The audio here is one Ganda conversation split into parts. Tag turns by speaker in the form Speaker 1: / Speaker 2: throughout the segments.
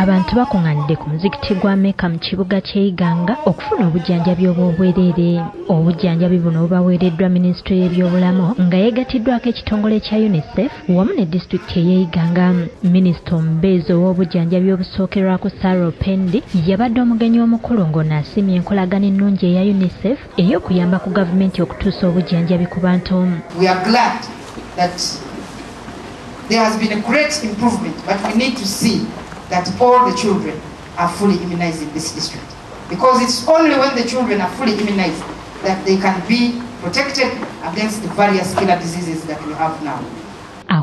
Speaker 1: abantu bakuŋŋaanidde ku muzikiti gwa meka mu kibuga ky'eiganga okufuna obujjanjabi obw'obwereere. Obujjanjabi buno bubaweereddwa minisitule y'ebyobulamu nga yeegatiddwako ekitongole kya unicef wamu ne disitulikiti ey'eiganga minisita omubeezi ow'obujjanjabi obusookerwako saro pendi yabadde omugenyi omukulu ng'onaasimya enkolagana ennungi eya unicef ey'okuyamba ku gavumenti okutuusa obujjanjabi ku bantu.
Speaker 2: There has been a great improvement, but we need to see that all the children are fully immunized in this district. Because it's only when the children are fully immunized that they can be protected against the various killer diseases that we have now.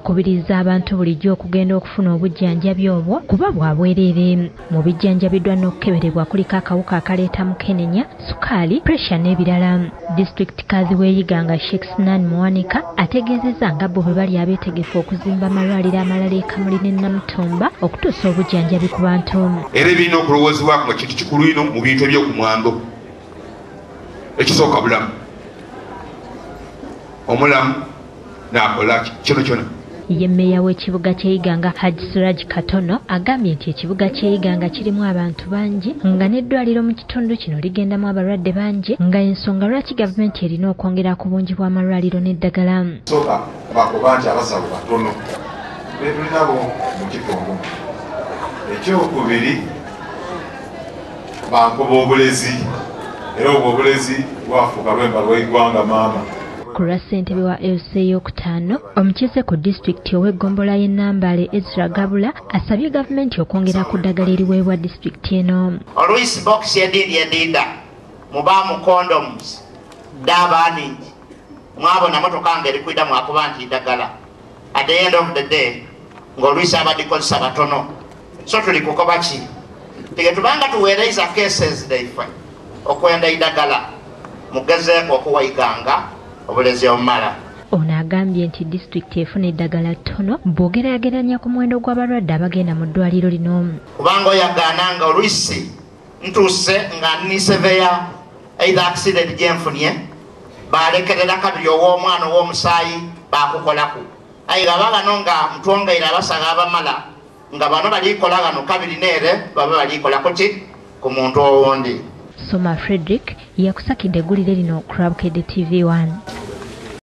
Speaker 1: Akubiriza abantu bulijjo okugenda okufuna obujjanjabi obwo kuba bwa bwereere mu bijjanjabiddwa n'okukeberebwa kuliko akawuka akaleeta mukenenya sukaali puresha n'ebirala. Disitulikiti kaazi w'eyiganga sheikh sinan muwanika ategeezezza nga bo bwe bali abeetegefu okuzimba amalwaliro amalala ekamuli ne namutumba okutuusa obujjanjabi ku bantu.
Speaker 3: Era ebirina okulowoozebwako nga kintu kikulu ino mu bintu ebyokumwango ekisooka bulamu. Omulamu nakola kino kyona
Speaker 1: ye mmeeya w'ekibuga ky'eiganga haji suraj katono agambye nti ekibuga ky'eiganga kirimu abantu bangi nga n'eddwaliro mu kitundu kino ligendamu abalwadde bangi nga ensonga lwaki gavumenti erina okwongera ku bungi bw'amalwaliro n'eddagala.
Speaker 4: Soka bakuba nti abasawo batono betulinabo mu kitundu. Ekyokubiri bankuba obulezi era obwo obulezi bwafuuka lwemba lw'eggwanga maama
Speaker 1: ku lwa ssentebe wa lc eyokutaano omukiise ku disitulikiti ow'eggombola y'ennambale ezra gabula asabye gavumenti okwongera ku ddagala eriweebwa disitulikiti eno.
Speaker 5: Olwisi bokisi edindi edinda mubaamu condoms daabaaningi mwabona motoka nga erikwida mwakuba nti ddagala at the end of the day ng'olwisi abadikozesa batono. So tuli kukoba ki? Tigetubanga tuweereza cases dhaife okwenda idagala mugezeeko okuwaiganga obulezi obumala
Speaker 1: ono agambye nti disitulikiti efuna eddagala ttono bw'ogeraageranya ku muwendo gw'abalwadde abagenda mu ddwaliro lino.
Speaker 5: Kubanga oyagaana nga olwisi ntuuse nga niseveya eitha accident gyenfunye balekerera kabiri ow'omwana ow'omusaayi bakukolaku aye baba bano nga mutwongaire abasaga abamala nga bano balikola gano kabiri neere baba balikolako ki? Ku muntu owundi
Speaker 1: soma frederick yakusakidde eggulire lino crabked tv 1